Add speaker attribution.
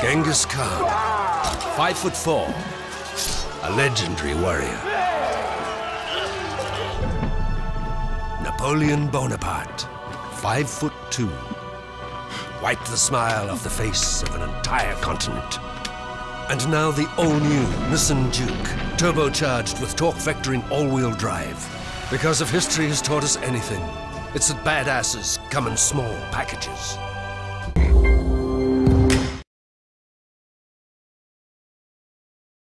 Speaker 1: Genghis Khan, five foot four, a legendary warrior. Napoleon Bonaparte, five foot two, wiped the smile off the face of an entire continent. And now the all-new Nissan Juke, turbocharged with torque vectoring all-wheel drive. Because if history has taught us anything, it's that badasses come in small packages.